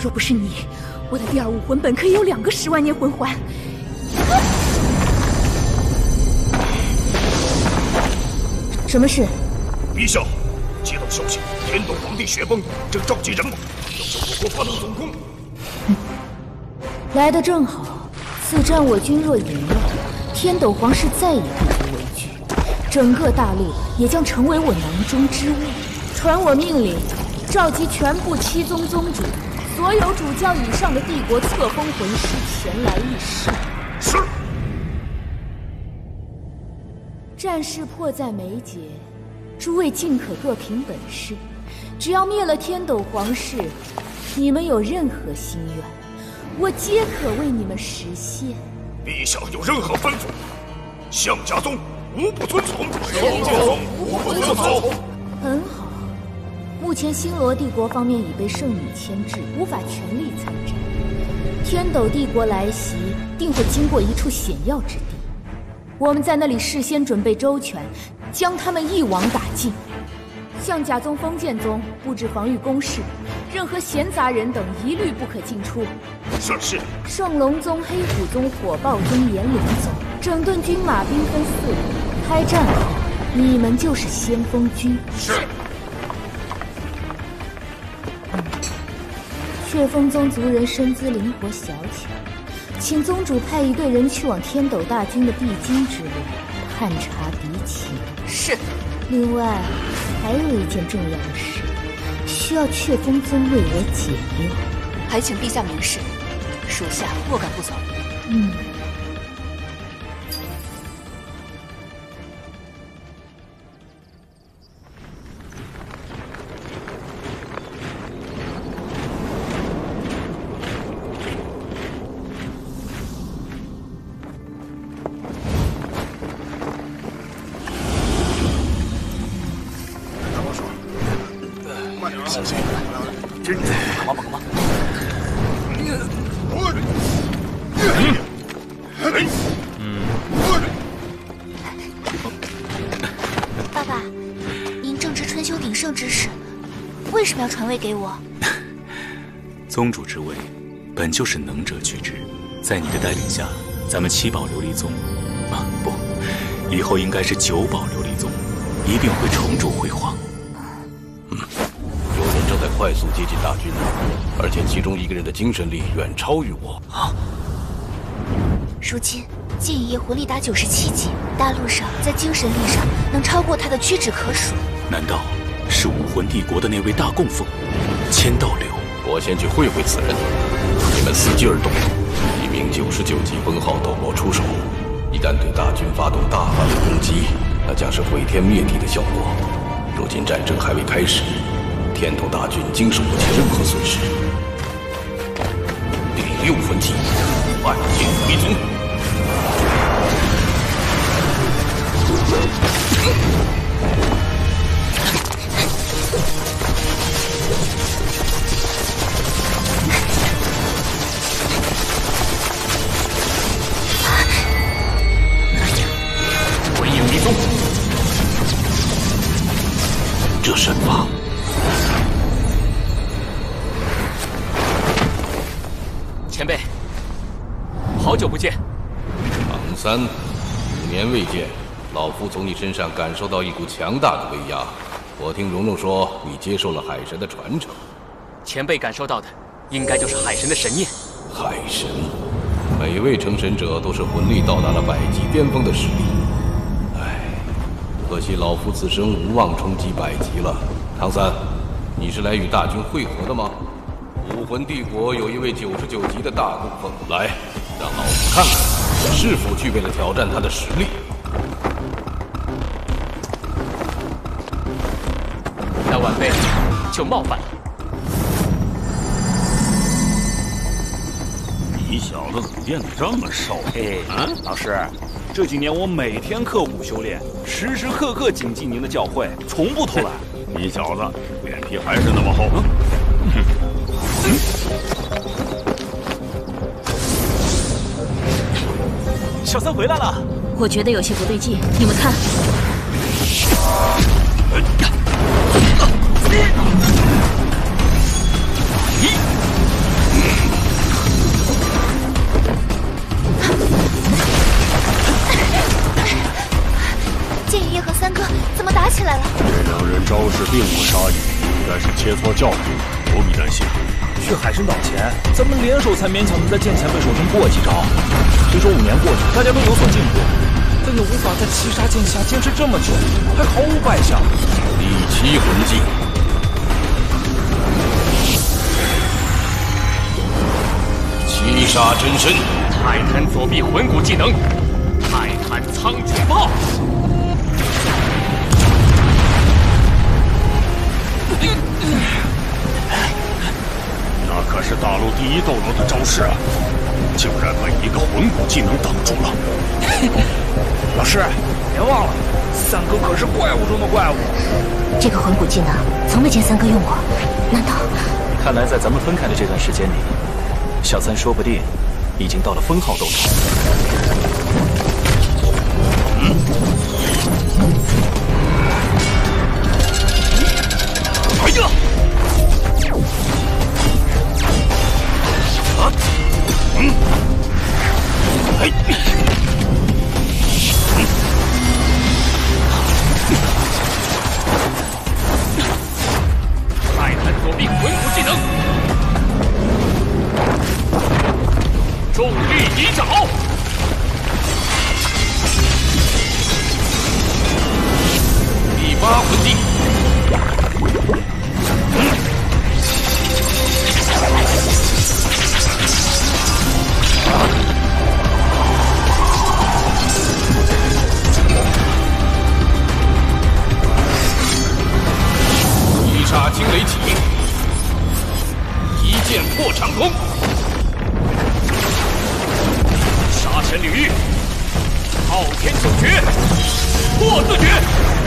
若不是你，我的第二武魂本可以有两个十万年魂环。什么事？陛下，接到消息，天斗皇帝雪崩正召集人马，要向我国发动总攻。来的正好，此战我军若赢了，天斗皇室再也不足为惧，整个大陆也将成为我囊中之物。传我命令，召集全部七宗宗主，所有主教以上的帝国册封魂师前来议事。是。战事迫在眉睫，诸位尽可各凭本事。只要灭了天斗皇室，你们有任何心愿，我皆可为你们实现。陛下有任何吩咐，向家宗无不遵从。向家宗无不遵从。很好。目前星罗帝国方面已被圣女牵制，无法全力参战。天斗帝国来袭，定会经过一处险要之地。我们在那里事先准备周全，将他们一网打尽。向甲宗、封建宗布置防御工事，任何闲杂人等一律不可进出。是是。圣龙宗、黑虎宗、火爆宗、炎灵宗整顿军马兵分四路，开战后你们就是先锋军。是。血峰宗族人身姿灵活小巧。请宗主派一队人去往天斗大军的必经之路，探查敌情。是。另外，还有一件重要的事，需要雀峰宗为我解忧。还请陛下明示，属下莫敢不从。嗯。小心！真，好嘛好嘛。嗯，嗯。爸爸，您正值春秋鼎盛之时，为什么要传位给我？宗主之位，本就是能者居之。在你的带领下，咱们七宝琉璃宗，啊不，以后应该是九宝琉璃宗，一定会重铸辉煌。快速接近大军，而且其中一个人的精神力远超于我。啊！如今剑一爷魂力达九十七级，大陆上在精神力上能超过他的屈指可数。难道？是武魂帝国的那位大供奉，千道流。我先去会会此人。你们伺机而动，一名九十九级封号斗罗出手，一旦对大军发动大范围攻击，那将是毁天灭地的效果。如今战争还未开始，天斗大军经受不起任何损失。第六魂技，万剑归宗。这身法，久不见。唐三，五年未见，老夫从你身上感受到一股强大的威压。我听蓉蓉说，你接受了海神的传承。前辈感受到的，应该就是海神的神念。海神，每位成神者都是魂力到达了百级巅峰的实力。唉可惜老夫此生无望冲击百级了。唐三，你是来与大军会合的吗？武魂帝国有一位九十九级的大供奉，来，让老子看看是否具备了挑战他的实力。那晚辈就冒犯了。你小子怎么变得这么瘦？嘿，啊，老师。这几年我每天刻苦修炼，时时刻刻谨记您的教诲，从不偷懒。你小子脸皮还是那么厚。小三回来了，我觉得有些不对劲，你们看。剑爷爷和三哥怎么打起来了？这两人招式并不杀意，应该是切磋较量。育，不必担心。去海参岛前，咱们联手才勉强能在剑前辈手中过几招。虽说五年过去，大家都有所进步，但也无法在七杀剑下坚持这么久，还毫无败相。第七魂技，七杀真身，泰坦左臂魂骨技能，泰坦苍穹炮。陆第一斗罗的招式啊，竟然被一个魂骨技能挡住了。老师，别忘了，三哥可是怪物中的怪物。这个魂骨技能从没见三哥用过，难道？看来在咱们分开的这段时间里，小三说不定已经到了封号斗场。破长空，杀神领域，昊天九绝，破四诀。